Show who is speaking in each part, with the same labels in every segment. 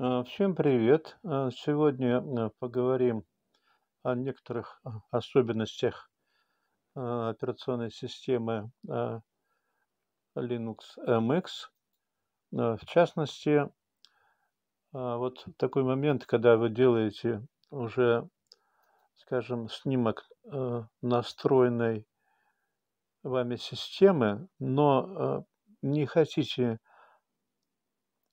Speaker 1: А, Всем привет! А, Сегодня а, поговорим о некоторых особенностях операционной системы Linux MX. В частности, вот такой момент, когда вы делаете уже, скажем, снимок настроенной вами системы, но не хотите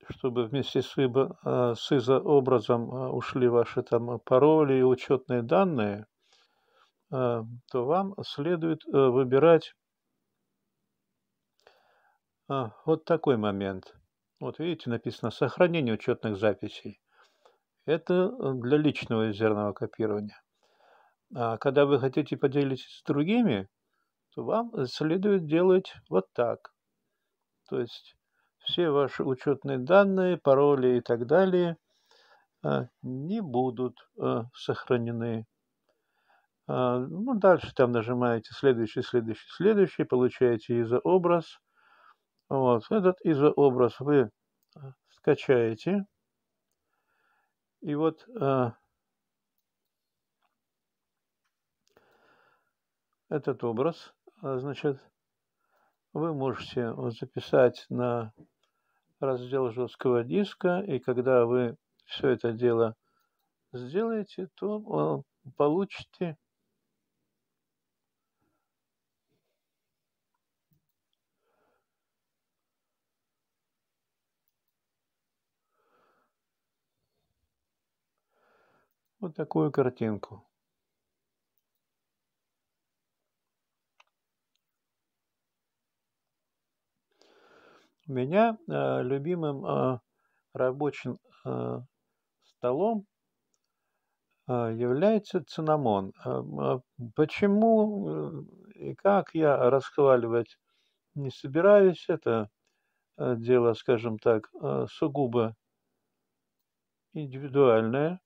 Speaker 1: чтобы вместе с, выбо- а, с изообразом а, ушли ваши там пароли и учетные данные, а, то вам следует выбирать вот такой момент. Вот видите, написано «Сохранение учетных записей». Это э, для личного резервного копирования. А когда вы хотите поделиться с другими, то вам следует делать вот так. То есть все ваши учетные данные, пароли и так далее а, не будут а, сохранены. А, Ну, дальше там нажимаете следующий, следующий, следующий, получаете изообраз. Вот, этот изообраз вы скачаете. И вот этот образ, значит, вы можете записать на раздел жесткого диска, и когда вы все это дело сделаете, то а, получите вот такую картинку. У меня а, любимым а, рабочим а, столом а, является цинамон. А, Почему э, и как я расхваливать не собираюсь, это э, дело, скажем так, э, сугубо индивидуальное.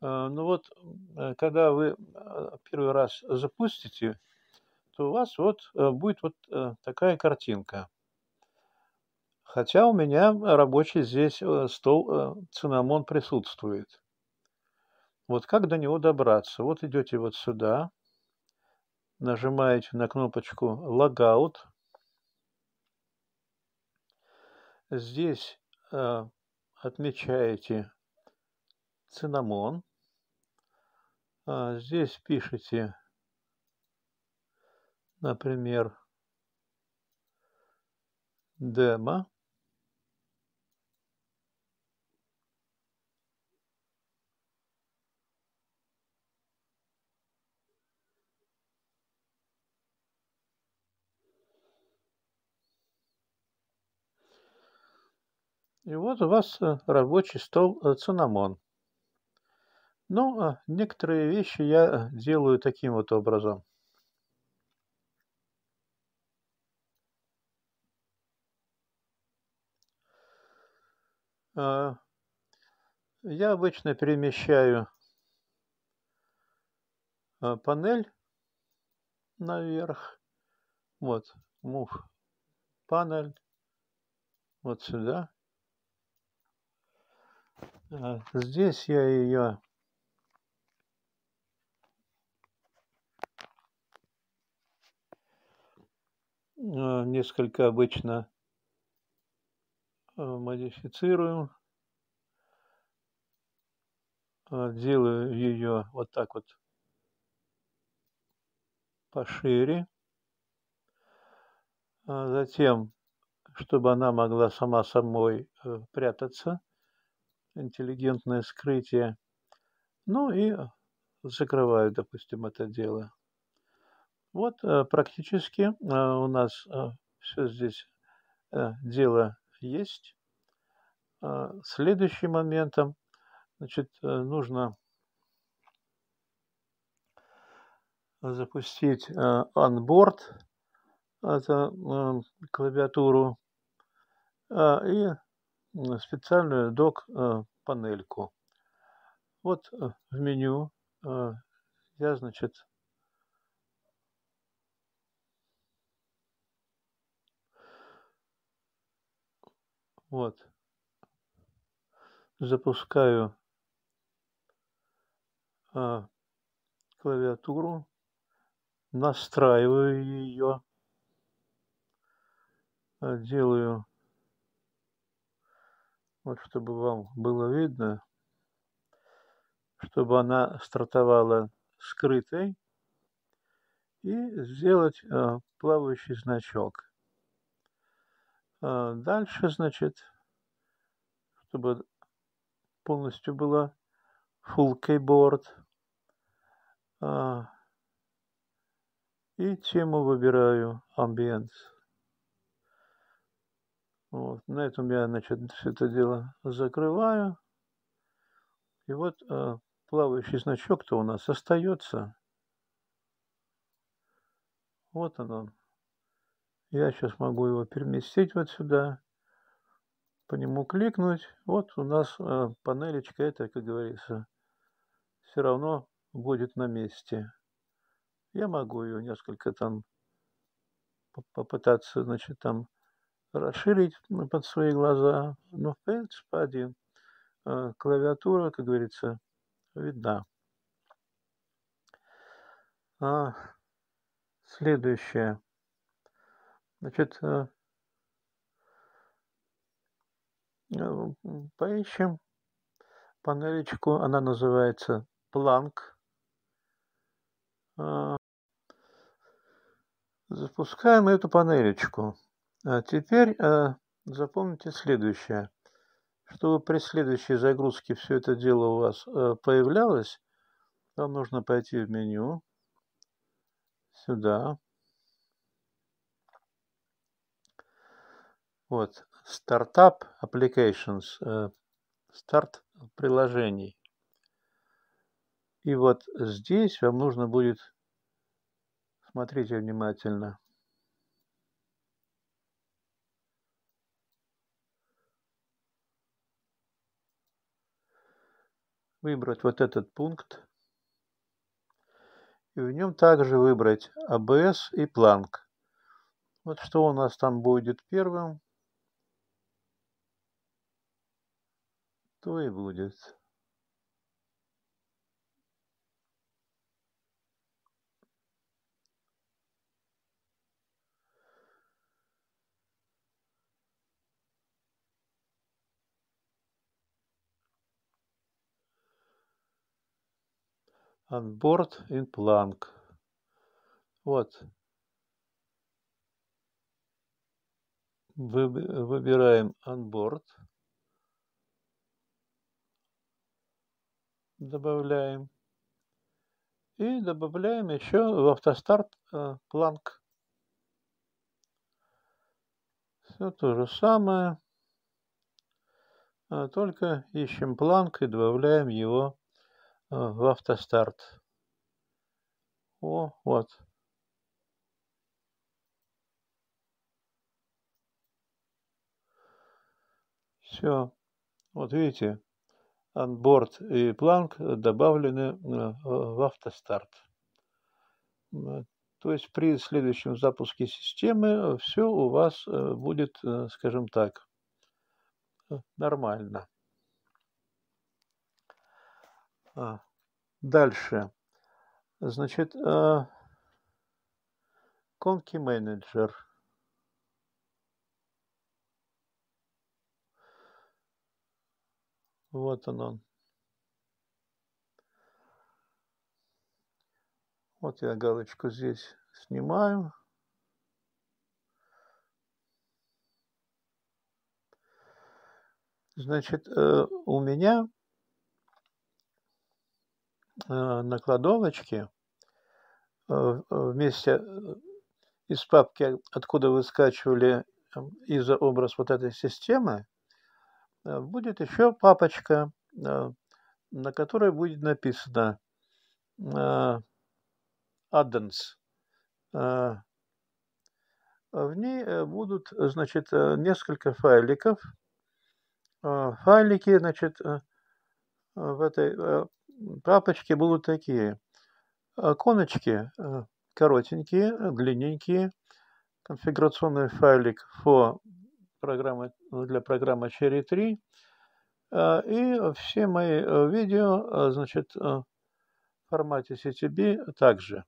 Speaker 1: Но вот э, когда вы первый раз запустите, то у вас вот э, будет вот э, такая картинка. Хотя у меня рабочий здесь э, стол э, цинамон присутствует. Вот как до него добраться? Вот идете вот сюда, нажимаете на кнопочку Logout. Здесь э, отмечаете цинамон. А, Здесь пишите, например, демо. И вот у вас э, рабочий стол э, цинамон. Ну, а некоторые вещи я э, делаю таким вот образом. Я обычно перемещаю панель наверх. Вот, move панель вот сюда. А, Здесь я ее а, несколько обычно а, модифицирую. Делаю ее вот так вот пошире. Затем, чтобы она могла сама собой э, прятаться, интеллигентное скрытие. Ну и закрываю, допустим, это дело. Вот э, практически э, у нас все здесь э, дело есть. Следующим моментом, значит, э, нужно запустить э, onboard, это э, клавиатуру, и специальную док э. Вот э, в меню э, я, значит, вот запускаю клавиатуру, настраиваю ее, делаю, вот чтобы вам было видно, чтобы она стартовала скрытой и сделать а, плавающий значок. А, дальше, значит, чтобы полностью было full keyboard. А, и тему выбираю Ambience. Вот. На этом я, значит, все это дело закрываю. И вот э, плавающий значок-то у нас остается. Вот он он. Я сейчас могу его переместить вот сюда, по нему кликнуть. Вот у нас э, панелечка эта, как говорится, все равно будет на месте. Я могу ее несколько там попытаться, значит, там расширить под свои глаза. Но, в принципе, один. Э, клавиатура, как говорится, видна. А, следующее. Значит, э, э, поищем панелечку. Она называется Planck. А, запускаем эту панелечку. А теперь запомните следующее. Чтобы при следующей загрузке все это дело у вас появлялось, вам нужно пойти в меню, сюда, Вот, Startup Applications, э, старт приложений. И вот здесь вам нужно будет, смотрите внимательно, выбрать вот этот пункт. И в нем также выбрать ABS и Planck. Вот что у нас там будет первым. то и будет. Onboard in Planck. Вот. Выбираем Onboard. добавляем. И добавляем еще в автостарт э, планк. Все то же самое. А только ищем планк и добавляем его э, в автостарт. О, вот. Все. Вот видите, Onboard и Planck добавлены э, в автостарт. То есть при следующем запуске системы все у вас э, будет, э, скажем так, нормально. А, дальше. Значит, Конки менеджер. Вот он он. Вот я галочку здесь снимаю. Значит, э, у меня э, на кладовочке э, вместе из папки, откуда вы скачивали изообраз вот этой системы, Э, будет еще папочка, э, на которой будет написано э, addons. В ней будут, значит, несколько файликов. Файлики, значит, в этой папочке будут такие. Оконочки коротенькие, длинненькие. Конфигурационный файлик for программы, для программы Cherry 3, И все мои видео, значит, в формате CTB также.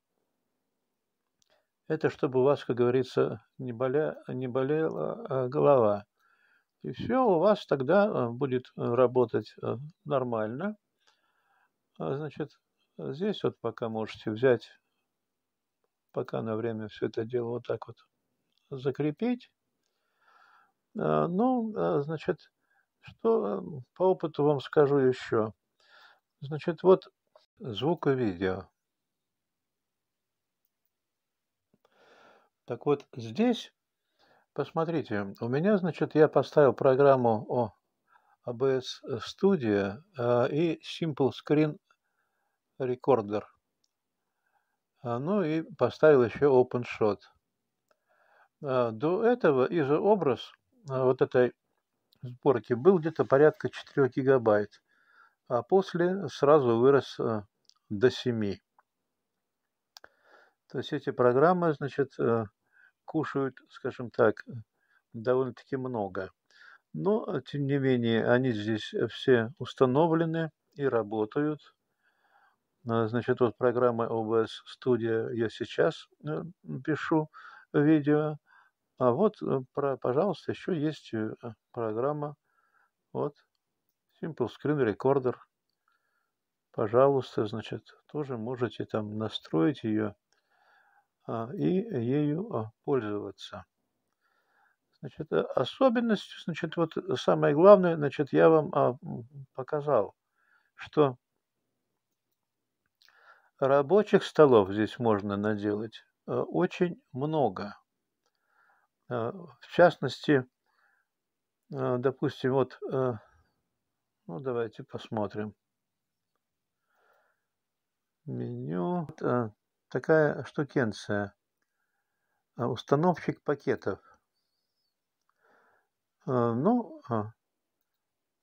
Speaker 1: Это чтобы у вас, как говорится, не, боля, не болела голова. И все у вас тогда будет работать нормально. Значит, здесь вот пока можете взять, пока на время все это дело вот так вот закрепить. Ну, значит, что по опыту вам скажу еще. Значит, вот звук и видео. Так вот, здесь, посмотрите, у меня, значит, я поставил программу о ABS Studio и Simple Screen Recorder. Ну и поставил еще OpenShot. До этого изообраз вот этой сборки был где-то порядка 4 гигабайт, а после сразу вырос до 7. То есть эти программы, значит, э, кушают, скажем так, довольно-таки много. Но, тем не менее, они здесь все установлены и работают. А, значит, вот программа OBS Studio я сейчас э, пишу видео. А вот, э, про, пожалуйста, еще есть э, программа, вот, Simple Screen Recorder. Пожалуйста, значит, тоже можете там настроить ее а, и ею а, пользоваться. Значит, особенность, значит, вот самое главное, значит, я вам а, показал, что рабочих столов здесь можно наделать очень много. Э, в частности, э, допустим, вот, э, ну давайте посмотрим. Меню. Такая штукенция. Установщик пакетов. Ну,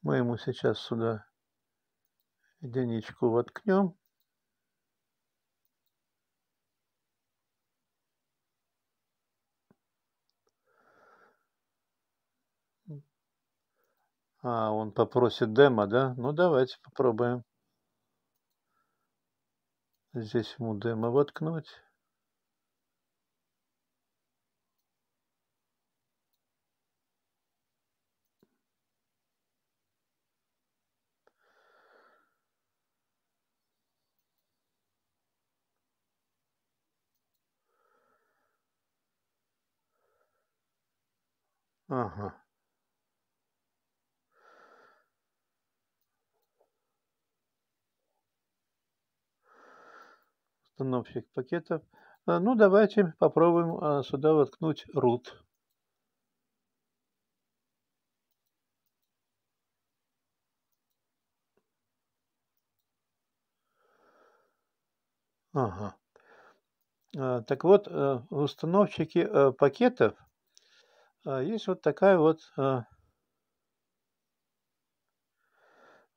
Speaker 1: мы ему сейчас сюда единичку воткнем. А, он попросит демо, да? Ну, давайте попробуем. Здесь ему демо воткнуть. Ага. Установщик пакетов. А, ну, давайте попробуем а, сюда воткнуть root. Ага. А, так вот, в установщике пакетов есть вот такая вот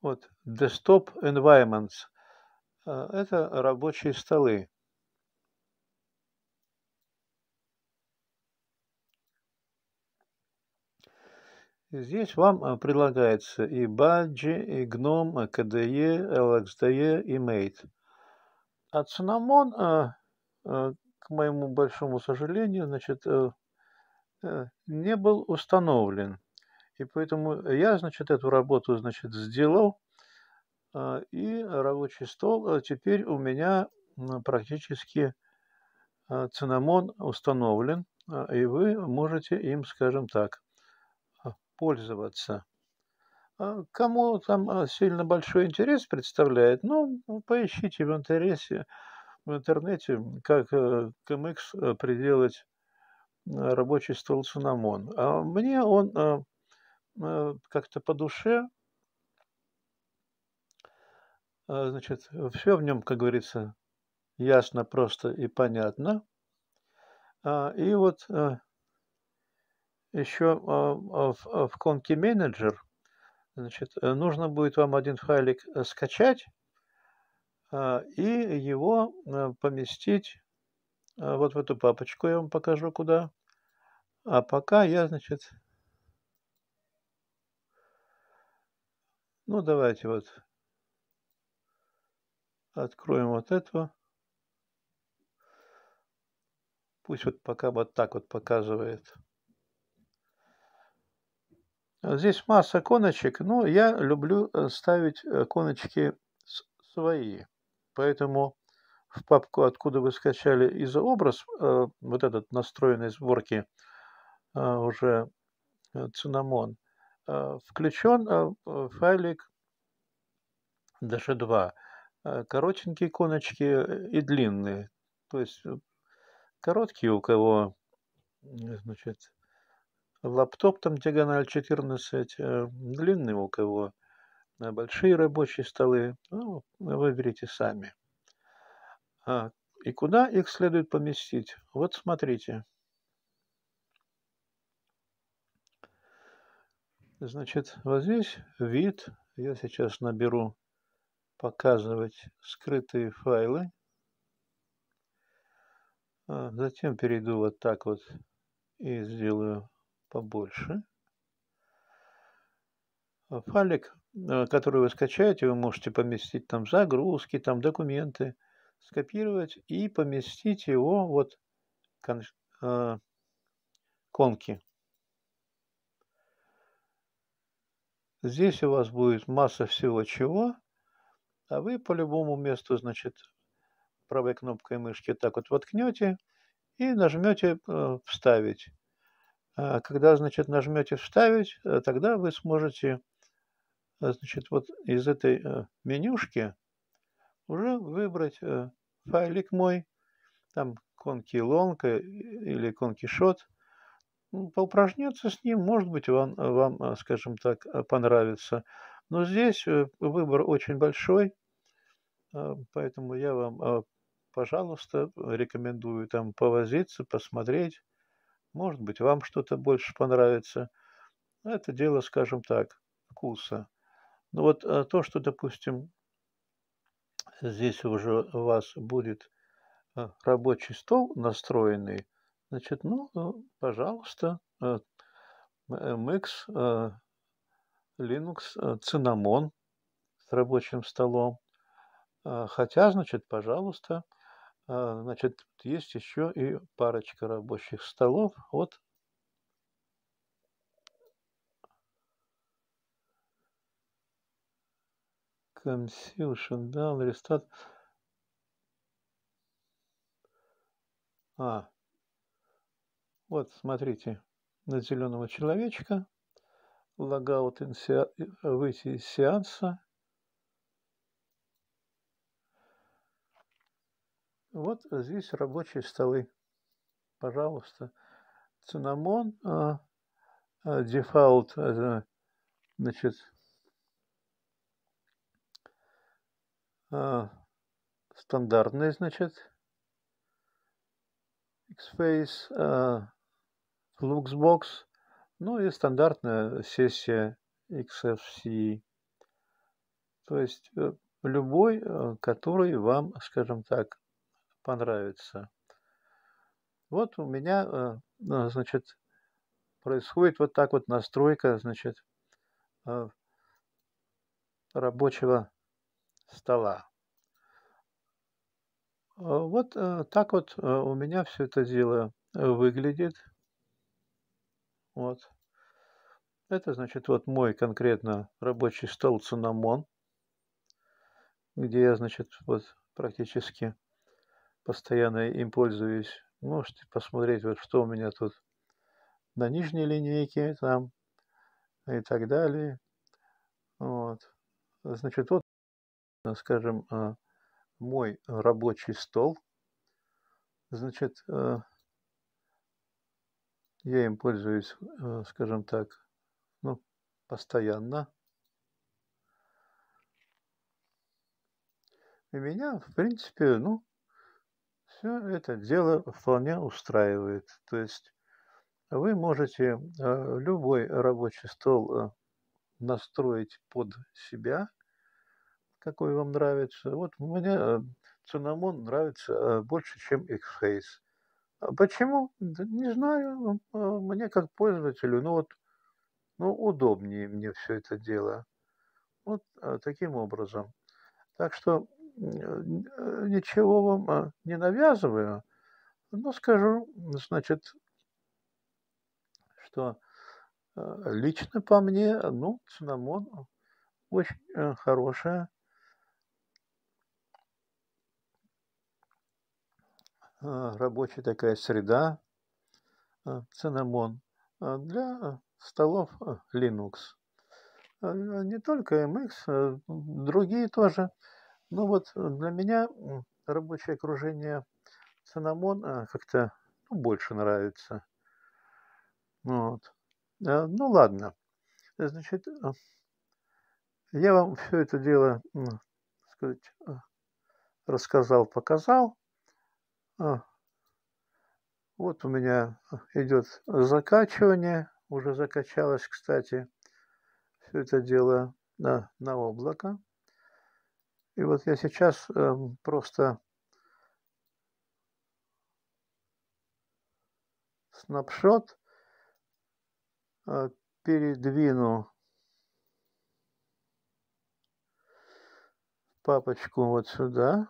Speaker 1: вот desktop environments. А, это рабочие столы. Здесь вам а, предлагается и Badge, и и KDE, LXDE и Mate. А Cinnamon, а, к моему большому сожалению, значит, э, э, не был установлен. И поэтому я, значит, эту работу, значит, сделал и рабочий стол а, теперь у меня практически а, цинамон установлен, и вы можете им, скажем так, пользоваться. Кому там сильно большой интерес представляет, ну, поищите в интересе, в интернете, как KMX э, приделать рабочий стол цинамон. А мне он как-то по душе, а, значит, все в нем, как говорится, ясно, просто и понятно. А, и вот а, еще в, в конке менеджер, значит, нужно будет вам один файлик э, скачать и его поместить вот в эту папочку, я вам покажу куда. А пока я, значит, Ну, давайте вот откроем вот эту. Пусть вот пока вот так вот показывает. Здесь масса коночек, но я люблю э, ставить э, коночки свои. Поэтому в папку, откуда вы скачали изообраз, э, вот этот настроенной сборки уже цинамон, включен файлик даже два. Коротенькие коночки и длинные. То есть короткие у кого значит, лаптоп там диагональ 14, э, длинный у кого большие рабочие столы, ну, выберите сами. А, и куда их следует поместить? Вот смотрите. Значит, вот здесь вид. Я сейчас наберу показывать скрытые файлы. А, затем перейду вот так вот и сделаю побольше. А файлик, э, который вы скачаете, вы можете поместить там загрузки, там документы, скопировать и поместить его вот кон, э, конки. Здесь у вас будет масса всего чего, а вы по любому месту, значит, правой кнопкой мышки так вот воткнете и нажмете э, «Вставить». А когда, значит, нажмете «Вставить», э, тогда вы сможете, э, значит, вот из этой менюшки уже выбрать файлик мой, там конки лонка или конки шот, поупражняться с ним, может быть, вам, вам, скажем так, понравится. Но здесь выбор очень большой, поэтому я вам, пожалуйста, рекомендую там повозиться, посмотреть, может быть, вам что-то больше понравится. Это дело, скажем так, вкуса. Но вот а, то, что, допустим, здесь уже у вас будет рабочий стол настроенный, значит, ну, э, пожалуйста, э, MX, э, Linux, Cinnamon с рабочим столом. Хотя, значит, пожалуйста, а, значит, есть еще и парочка рабочих столов. Вот Confusion, да, рестат. А, вот, смотрите, на зеленого человечка, логаут, выйти из сеанса, Вот здесь рабочие столы. Пожалуйста. Цинамон, а, а, дефаулт, а, значит, а, стандартный, значит, Xface, Fluxbox, ну и стандартная сессия XFCE. То есть э, любой, э, который вам, скажем так, понравится. Вот у меня, э, значит, происходит вот так вот настройка, значит, рабочего стола. Вот так вот у меня все это дело выглядит. Вот. Это, значит, вот мой конкретно рабочий стол Цинамон, где я, значит, вот практически постоянно им пользуюсь. Можете посмотреть, вот что у меня тут на нижней линейке там и так далее. Вот. Значит, вот, скажем, а, мой рабочий стол. Значит, а, я им пользуюсь, а, скажем так, ну, постоянно. И меня, в принципе, ну, все это дело вполне устраивает. То есть вы можете э, любой рабочий стол э, настроить под себя, какой вам нравится. Вот мне э, Цинамон нравится больше, чем Xface. А почему? Не знаю. Мне как пользователю, ну вот, ну удобнее мне все это дело. Вот таким образом. Так что ничего вам не навязываю, но скажу, значит, что лично по мне, ну, цинамон очень хорошая рабочая такая среда, цинамон для столов Linux. Не только MX, другие тоже. Но вот для меня рабочее окружение цинамон как-то ну, больше нравится. Вот. Ну ладно. Значит, я вам все это дело, сказать, рассказал, показал. Вот у меня идет закачивание, уже закачалось, кстати, все это дело на, на облако. И вот я сейчас э, просто снапшот э, передвину папочку вот сюда.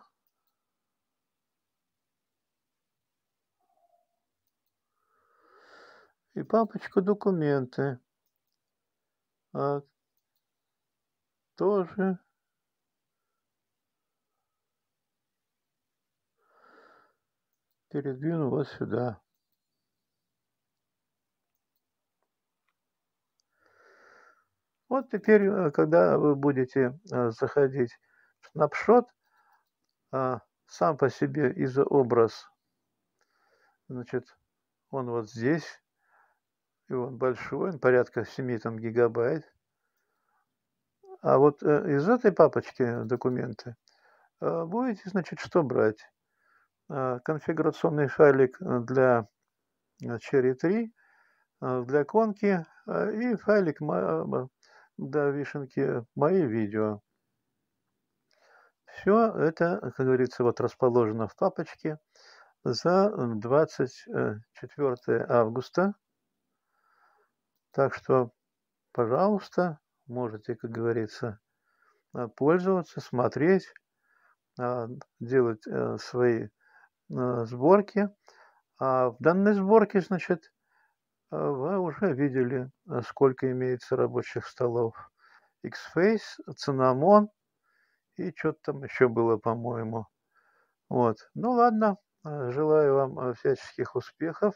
Speaker 1: И папочку документы. А тоже передвину вот сюда. Вот теперь, э, когда вы будете э, заходить в снапшот, а, сам по себе изообраз, значит, он вот здесь, и он большой, он порядка 7 там, гигабайт. А вот э, из этой папочки документы э, будете, значит, что брать? Э, конфигурационный файлик для Cherry 3, для конки и файлик для вишенки мои видео. Все это, как говорится, вот расположено в папочке за 24 августа так что, пожалуйста, можете, как говорится, э, пользоваться, смотреть, э, делать э, свои сборки. А в данной сборке, значит, вы уже видели, сколько имеется рабочих столов. X-Face, Cinnamon и что-то там еще было, по-моему. Вот. Ну ладно, желаю вам всяческих успехов.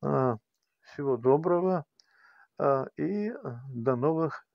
Speaker 1: Всего доброго. А, и э, до новых.